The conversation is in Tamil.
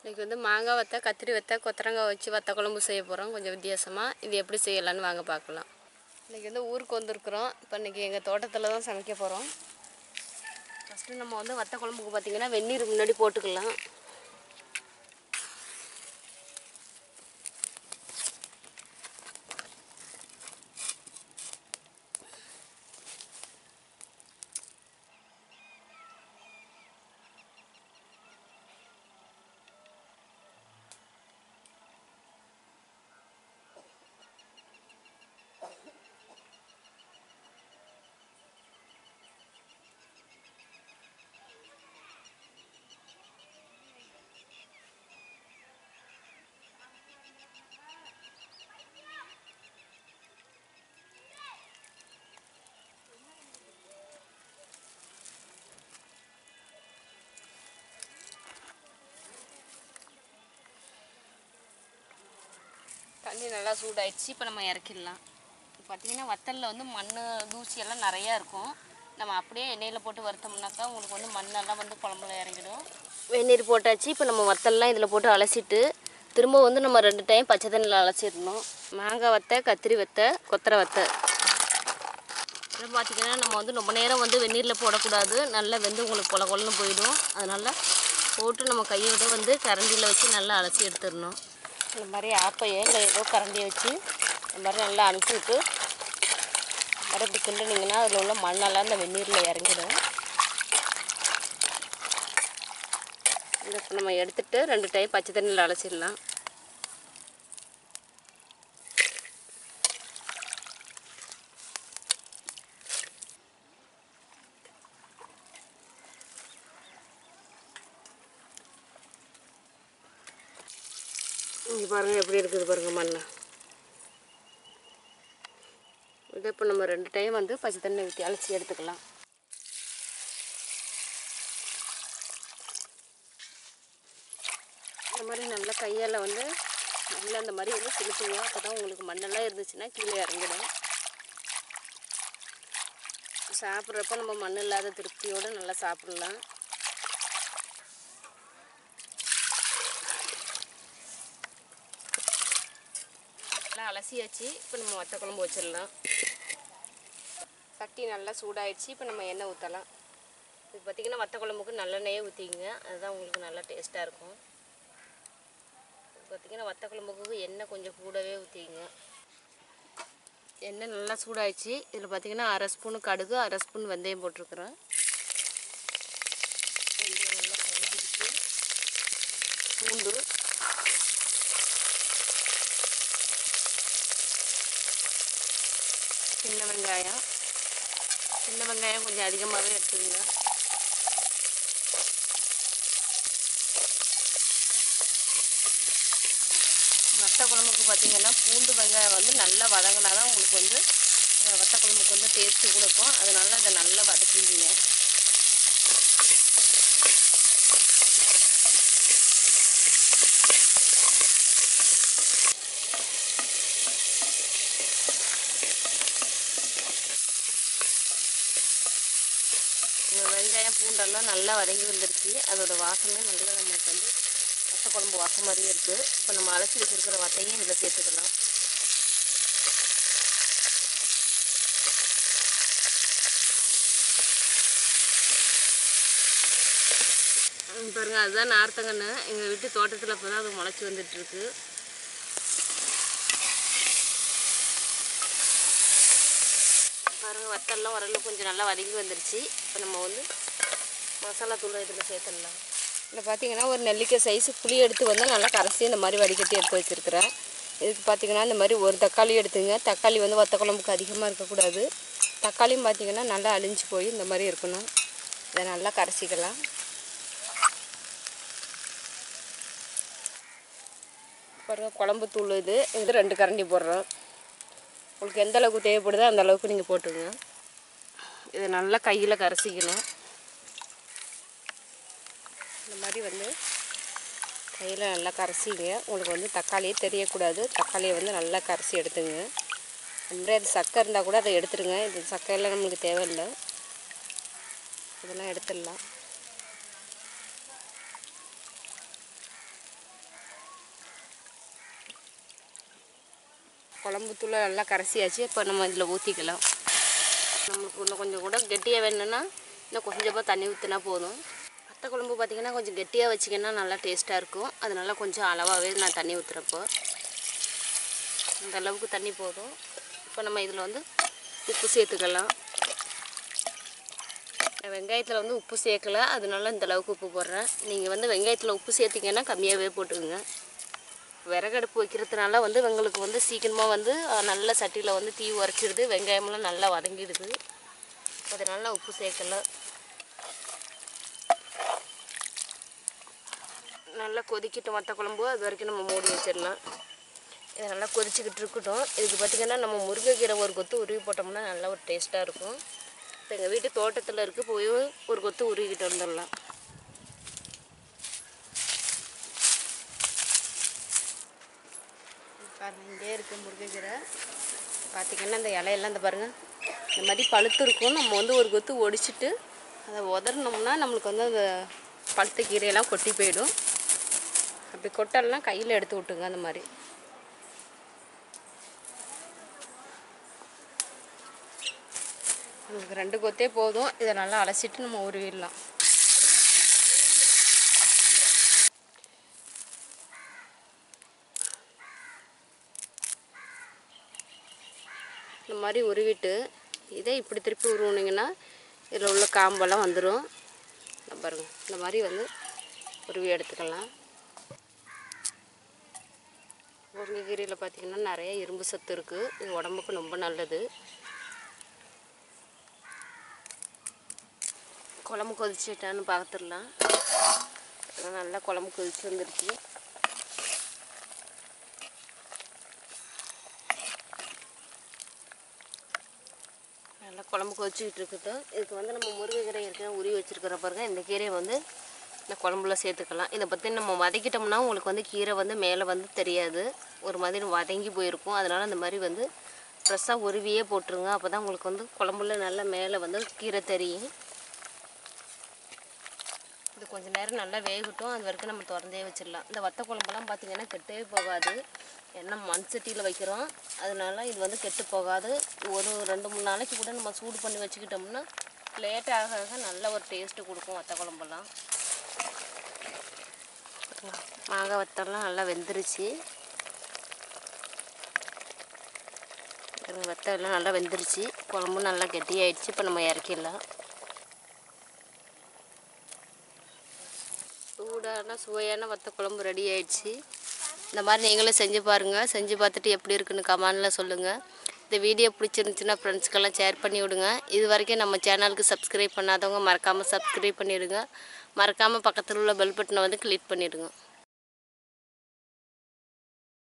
இன்றைக்கி வந்து மாங்காய் வத்த கத்திரி வத்த கொத்தரங்காய் வச்சு வத்த குழம்பு செய்ய போகிறோம் கொஞ்சம் வித்தியாசமாக இது எப்படி செய்யலான்னு வாங்க பார்க்கலாம். இன்றைக்கி வந்து ஊருக்கு வந்திருக்குறோம். இப்போ இன்றைக்கி எங்கள் தோட்டத்தில் தான் சமைக்க போகிறோம் ஃபஸ்ட்டு நம்ம வந்து வத்த குழம்புக்கு பார்த்திங்கன்னா வெந்நீர் முன்னாடி போட்டுக்கலாம். தண்ணி நல்லா சூடாயிடுச்சு. இப்போ நம்ம இறக்கிடலாம். இப்போ பார்த்தீங்கன்னா வத்தலில் வந்து மண் தூசியெல்லாம் நிறையா இருக்கும். நம்ம அப்படியே எண்ணெயில் போட்டு வறுத்தோம்னாக்கா உங்களுக்கு வந்து மண்ணெல்லாம் வந்து குழம்புல இறங்கிடும். வெந்நீர் போட்டாச்சு. இப்போ நம்ம வத்தல்லாம் இதில் போட்டு அலசிட்டு திரும்ப வந்து நம்ம ரெண்டு டைம் பச்சை தண்ணியில் அலசிடணும். மாங்காய் வத்தை கத்திரி வத்தை கொத்தரை வத்தை. அப்புறம் பார்த்தீங்கன்னா நம்ம வந்து ரொம்ப நேரம் வந்து வெந்நீரில் போடக்கூடாது. நல்லா வெந்து உங்களுக்கு கொல கொலன்னு போயிடும். அதனால் போட்டு நம்ம கையை விட வந்து கரண்டியில் வச்சு நல்லா அலசி எடுத்துடணும். இந்த மாதிரி ஆப்பையை இல்லை ஏதோ கரண்டியை வச்சு இந்த மாதிரி நல்லா அனுப்பிச்சி விட்டு மறுபடி இப்படி கிண்டுனீங்கன்னா அதில் உள்ள மண்ணெல்லாம் இந்த வெந்நீரில் இறங்கிடும். இந்த நம்ம எடுத்துகிட்டு ரெண்டு டைம் பச்சை தண்ணியில் அலசிடலாம். பாருங்கள் எப்படி இருக்குது பாருங்கள் மண் இதை இப்போ நம்ம ரெண்டு டைம் வந்து பச்சை தண்ணி ஊற்றி அழைச்சி எடுத்துக்கலாம். இந்த மாதிரி நல்லா கையால் வந்து நல்லா இந்த மாதிரி வந்து செலுத்துங்க அப்போ தான் உங்களுக்கு மண்ணெல்லாம் இருந்துச்சுன்னா கீழே இறங்கிடும். சாப்பிட்றப்ப நம்ம மண் இல்லாத திருப்தியோடு நல்லா சாப்பிட்லாம். அலசியாச்சு. இப்போ நம்ம வத்த குழம்பு வச்சிடலாம். சட்டி நல்லா சூடாயிடுச்சு. இப்போ நம்ம எண்ணெய் ஊற்றலாம் இது பார்த்திங்கன்னா வத்த குழம்புக்கு நல்லெண்ணெயே ஊற்றிங்க அதுதான் உங்களுக்கு நல்லா டேஸ்ட்டாக இருக்கும். இது பார்த்திங்கன்னா வத்த குழம்புக்கு எண்ணெய் கொஞ்சம் கூடவே ஊற்றிங்க எண்ணெய் நல்லா சூடாயிடுச்சு. இதில் பார்த்திங்கன்னா அரை ஸ்பூனு கடுகு அரை ஸ்பூன் வெந்தயம் போட்டிருக்குறேன். நல்லா பூண்டு. சின்ன வெங்காயம். சின்ன வெங்காயம் கொஞ்சம் அதிகமாகவே எடுத்துருங்க வத்த குழம்புக்கு பார்த்தீங்கன்னா பூண்டு வெங்காயம் வந்து நல்லா வதங்கினா தான் உங்களுக்கு வந்து அஹ், வத்த குழம்புக்கு வந்து டேஸ்ட்டு கொடுக்கும். அதனால அதை நல்லா வதக்கிங்க இந்த வெங்காயம் பூண்டெல்லாம் நல்லா வதங்கி வந்துருச்சு அதோட வாசமே நல்லா நமக்கு வந்து வத்த குழம்பு வாசம் மாதிரியே இருக்குது இப்போ நம்ம அழைச்சி வச்சிருக்கிற வத்தையும் இதில் சேர்த்துக்கலாம். பாருங்க அதுதான் நார்த்தங்கன்னு எங்கள் வீட்டு தோட்டத்தில் இப்போ தான் அது முளைச்சி வந்துட்டுருக்கு. பாருங்க வத்தெல்லாம் ஓரளவு கொஞ்சம் நல்லா வதங்கி வந்துருச்சு. இப்போ நம்ம வந்து மசாலா தூள் இதில் சேர்த்துடலாம். இதில் பார்த்தீங்கன்னா ஒரு நெல்லிக்காய் சைஸு புளி எடுத்து வந்து நல்லா கரைச்சி இந்த மாதிரி வடிகட்டி எடுத்து வச்சுருக்கிறேன். இதுக்கு பார்த்தீங்கன்னா இந்த மாதிரி ஒரு தக்காளி எடுத்துங்க. தக்காளி வந்து வத்த குழம்புக்கு அதிகமாக இருக்கக்கூடாது தக்காளியும் பார்த்தீங்கன்னா நல்லா அழிஞ்சு போய் இந்த மாதிரி இருக்கணும். இதை நல்லா கரைச்சிக்கலாம். பாருங்கள் குழம்பு தூள் இது. இது ரெண்டு கரண்டி போடுறோம். உங்களுக்கு எந்த அளவுக்கு தேவைப்படுதோ அந்த அளவுக்கு நீங்கள் போட்டுருங்க இதை நல்லா கையில் கரைச்சிக்கணும். இந்த மாதிரி வந்து கையில் நல்லா கரைசிங்க உங்களுக்கு வந்து தக்காளியே தெரியக்கூடாது. தக்காளியை வந்து நல்லா கரைசி எடுத்துங்க. அப்படியே அது சக்கை இருந்தால் கூட அதை எடுத்துருங்க. இது சக்கையெல்லாம் நம்மளுக்கு தேவையில்லை. இதெல்லாம் எடுத்துடலாம். குழம்பு தூளை நல்லா கரைசியாச்சு இப்போ நம்ம இதில் ஊற்றிக்கலாம் நம்மளுக்கு இன்னும் கொஞ்சம் கூட கெட்டியாக வேணும்னா இன்னும் கொஞ்சமாக தண்ணி ஊற்றினா போதும். வத்த குழம்பு பார்த்திங்கன்னா கொஞ்சம் கெட்டியாக வச்சிங்கன்னா நல்லா டேஸ்ட்டாக இருக்கும். அதனால கொஞ்சம் அளவாகவே நான் தண்ணி ஊற்றுறப்போ இந்த அளவுக்கு தண்ணி போதும். இப்போ நம்ம இதில் வந்து உப்பு சேர்த்துக்கலாம். நான் வெங்காயத்தில் வந்து உப்பு சேர்க்கல. அதனால இந்த அளவுக்கு உப்பு போடுறேன். நீங்கள் வந்து வெங்காயத்தில் உப்பு சேர்த்திங்கன்னா கம்மியாகவே போட்டுக்குங்க. விறகடுப்பு வைக்கிறதுனால வந்து எங்களுக்கு வந்து சீக்கிரமாக வந்து நல்ல சட்டியில் வந்து தீ உரைச்சிடுது. வெங்காயமெல்லாம் நல்லா வதங்கிடுது. அதனால நான் உப்பு சேர்க்கல. நல்லா கொதிக்கிட்டு வத்த குழம்பு அது வரைக்கும் நம்ம மூடி வச்சிடலாம். இது நல்லா கொதிச்சுக்கிட்டு இருக்கட்டும். இதுக்கு பார்த்திங்கன்னா நம்ம முருங்கைக்கீரை ஒரு கொத்து உருவி போட்டோம்னா நல்லா ஒரு டேஸ்ட்டாக இருக்கும். இப்போ எங்கள் வீட்டு தோட்டத்தில் இருக்குது போய் ஒரு கொத்து உருவிக்கிட்டு வந்துடலாம். பாருங்க இங்கே இருக்கு முருங்கைக்கீரை. பார்த்திங்கன்னா இந்த இலையெல்லாம் இந்த பாருங்கள் இந்த மாதிரி பழுத்து இருக்கும். நம்ம வந்து ஒரு கொத்து ஒடிச்சிட்டு அதை உதறினோம்னா நம்மளுக்கு வந்து அந்த பழுத்த கீரையெல்லாம் கொட்டி போயிடும். அப்படி கொட்டலாம் கையில் எடுத்து விட்டுங்க அந்த மாதிரி. நமக்கு ரெண்டு கொத்தே போதும். இதை நல்லா அலசிட்டு நம்ம உருவிடலாம் இந்த மாதிரி உருவிட்டு இதை இப்படி திருப்பி உருவினீங்கன்னா இதில் உள்ள காம்பெல்லாம் வந்துடும் பாருங்க. இந்த மாதிரி வந்து உருவி எடுத்துக்கலாம். முருங்கைக்கீரையில் பார்த்திங்கன்னா நிறைய இரும்பு சத்து இருக்குது இது உடம்புக்கு ரொம்ப நல்லது. குழம்பு கொதிச்சிட்டான்னு பார்த்துடலாம் நல்லா குழம்பு கொதிச்சு வந்துருச்சு. நல்லா குழம்பு கொதிச்சுக்கிட்டு இருக்கட்டும் இதுக்கு வந்து நம்ம முருங்கைக்கீரை ஏற்கனவே உருவி வச்சுருக்கிற பாருங்க. இந்த கீரையை வந்து இந்த குழம்புல சேர்த்துக்கலாம். இதை பற்றி நம்ம வதக்கிட்டோம்னா உங்களுக்கு வந்து கீரை வந்து மேலே வந்து தெரியாது. ஒரு மாதிரி வதங்கி போயிருக்கும். அதனால் அந்த மாதிரி வந்து ஃப்ரெஷ்ஷாக உருவியே போட்டுருங்க. அப்போ தான் உங்களுக்கு வந்து குழம்புல நல்லா மேலே வந்து கீரை தெரியும். இது கொஞ்சம் நேரம் நல்லா வேகட்டும். அது வரைக்கும் நம்ம திறந்தே வச்சிடலாம். இந்த வத்த குழம்புலாம் பார்த்திங்கன்னா கெட்டவே போகாது. ஏன்னா மண் சட்டியில் வைக்கிறோம். அதனால இது வந்து கெட்டு போகாது. ஒரு ரெண்டு மூணு நாளைக்கு கூட நம்ம சூடு பண்ணி வச்சுக்கிட்டோம்னா லேட்டாக ஆக நல்ல ஒரு டேஸ்ட்டு கொடுக்கும் வத்த குழம்பெல்லாம் மாங்காய் வத்தெல்லாம் நல்லா வெந்துருச்சு. வத்தம் எல்லாம் நல்லா வெந்துருச்சு. குழம்பும் நல்லா கெட்டியாயிடுச்சு. இப்போ நம்ம இறக்கிடலாம். சூடான சுவையான வத்த குழம்பு ரெடி ஆயிடுச்சு. இந்த மாதிரி நீங்களும் செஞ்சு பாருங்கள் செஞ்சு பார்த்துட்டு எப்படி இருக்குன்னு கமெண்டில் சொல்லுங்கள் இந்த வீடியோ பிடிச்சிருந்துச்சுன்னா ஃப்ரெண்ட்ஸ்க்கெல்லாம் ஷேர் பண்ணி விடுங்க இது வரைக்கும் நம்ம சேனலுக்கு சப்ஸ்கிரைப் பண்ணாதவங்க மறக்காமல் சப்ஸ்கிரைப் பண்ணிவிடுங்க மறக்காமல் பக்கத்தில் உள்ள பெல் பட்டனை வந்து கிளிக் பண்ணிவிடுங்க